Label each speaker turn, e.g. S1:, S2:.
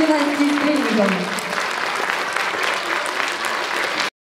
S1: れないってみたいな。